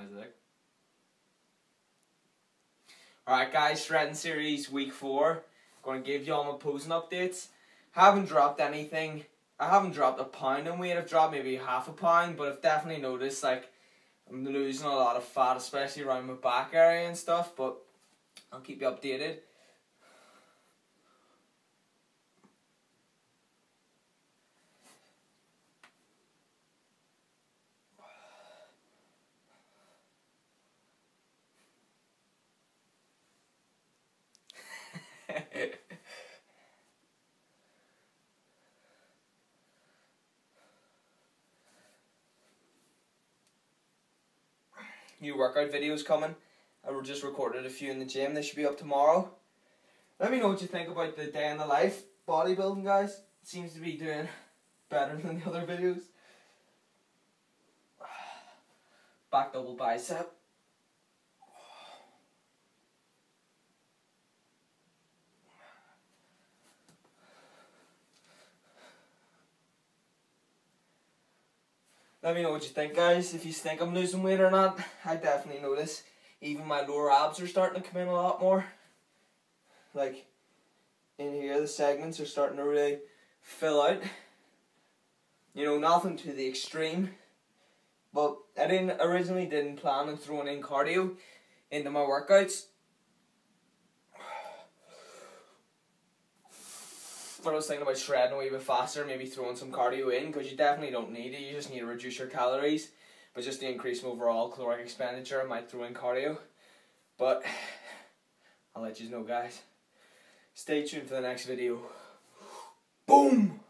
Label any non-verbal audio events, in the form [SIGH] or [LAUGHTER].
It? Alright guys, shredding series week four. Gonna give you all my posing updates. Haven't dropped anything. I haven't dropped a pound in weight. I've dropped maybe half a pound, but I've definitely noticed like I'm losing a lot of fat, especially around my back area and stuff. But I'll keep you updated. New workout videos coming. I just recorded a few in the gym. They should be up tomorrow. Let me know what you think about the day in the life bodybuilding, guys. seems to be doing [LAUGHS] better than the other videos. [SIGHS] Back double bicep. Let me know what you think, guys. If you think I'm losing weight or not, I definitely notice. Even my lower abs are starting to come in a lot more. Like, in here, the segments are starting to really fill out. You know, nothing to the extreme. But I didn't originally didn't plan on throwing in cardio into my workouts. But I was thinking about shredding a wee bit faster, maybe throwing some cardio in, because you definitely don't need it. You just need to reduce your calories. But just to increase overall caloric expenditure, I might throw in cardio. But [SIGHS] I'll let you know, guys. Stay tuned for the next video. Boom!